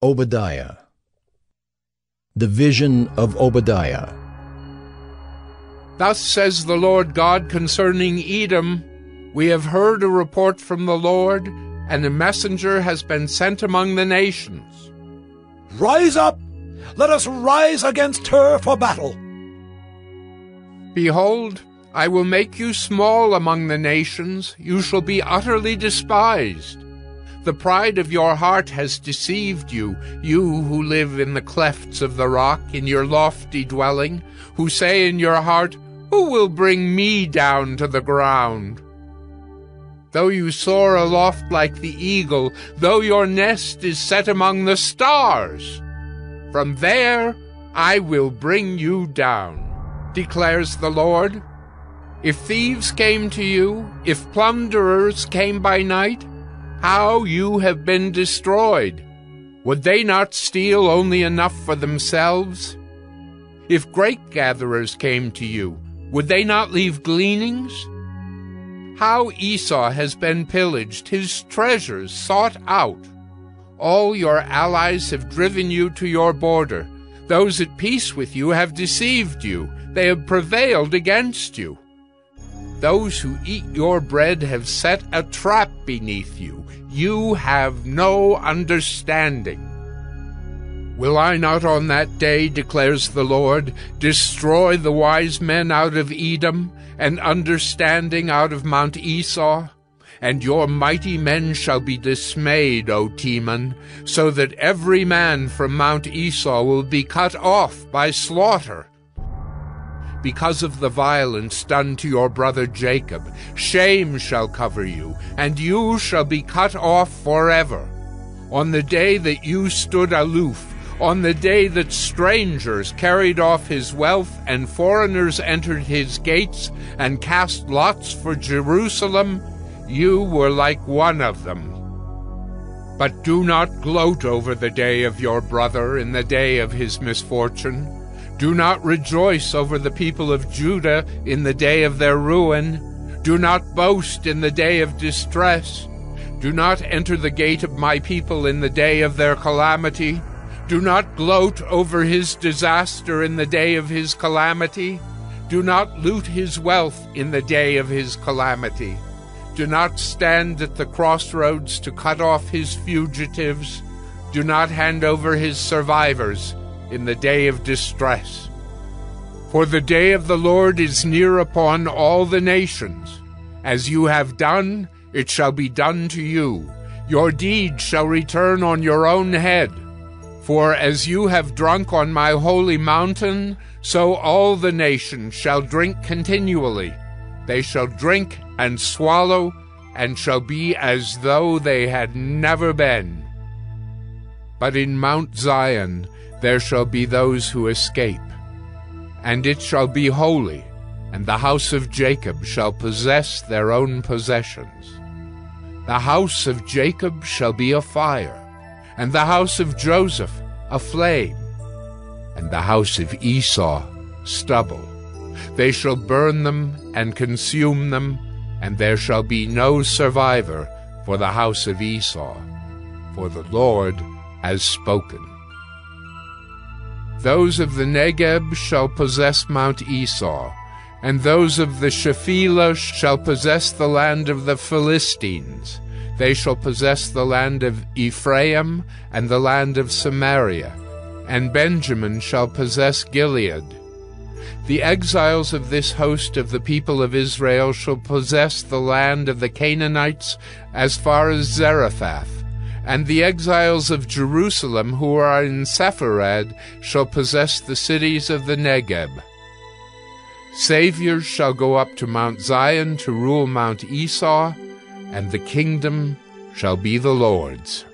Obadiah The Vision of Obadiah Thus says the Lord God concerning Edom We have heard a report from the Lord, and a messenger has been sent among the nations. Rise up! Let us rise against her for battle. Behold, I will make you small among the nations, you shall be utterly despised. The pride of your heart has deceived you, you who live in the clefts of the rock, in your lofty dwelling, who say in your heart, Who will bring me down to the ground? Though you soar aloft like the eagle, though your nest is set among the stars, from there I will bring you down, declares the Lord. If thieves came to you, if plunderers came by night, how you have been destroyed! Would they not steal only enough for themselves? If grape gatherers came to you, would they not leave gleanings? How Esau has been pillaged, his treasures sought out. All your allies have driven you to your border. Those at peace with you have deceived you. They have prevailed against you. Those who eat your bread have set a trap beneath you. You have no understanding. Will I not on that day, declares the Lord, destroy the wise men out of Edom, and understanding out of Mount Esau? And your mighty men shall be dismayed, O Teman, so that every man from Mount Esau will be cut off by slaughter because of the violence done to your brother Jacob. Shame shall cover you, and you shall be cut off forever. On the day that you stood aloof, on the day that strangers carried off his wealth and foreigners entered his gates and cast lots for Jerusalem, you were like one of them. But do not gloat over the day of your brother in the day of his misfortune. Do not rejoice over the people of Judah in the day of their ruin. Do not boast in the day of distress. Do not enter the gate of my people in the day of their calamity. Do not gloat over his disaster in the day of his calamity. Do not loot his wealth in the day of his calamity. Do not stand at the crossroads to cut off his fugitives. Do not hand over his survivors in the day of distress. For the day of the Lord is near upon all the nations. As you have done, it shall be done to you. Your deed shall return on your own head. For as you have drunk on my holy mountain, so all the nations shall drink continually. They shall drink and swallow, and shall be as though they had never been. But in Mount Zion there shall be those who escape. And it shall be holy, and the house of Jacob shall possess their own possessions. The house of Jacob shall be a fire, and the house of Joseph a flame, and the house of Esau stubble. They shall burn them and consume them, and there shall be no survivor for the house of Esau, for the Lord has spoken. Those of the Negeb shall possess Mount Esau, and those of the Shephelah shall possess the land of the Philistines. They shall possess the land of Ephraim and the land of Samaria, and Benjamin shall possess Gilead. The exiles of this host of the people of Israel shall possess the land of the Canaanites as far as Zarephath and the exiles of Jerusalem who are in Sepharad shall possess the cities of the Negeb. Saviors shall go up to Mount Zion to rule Mount Esau, and the kingdom shall be the Lord's.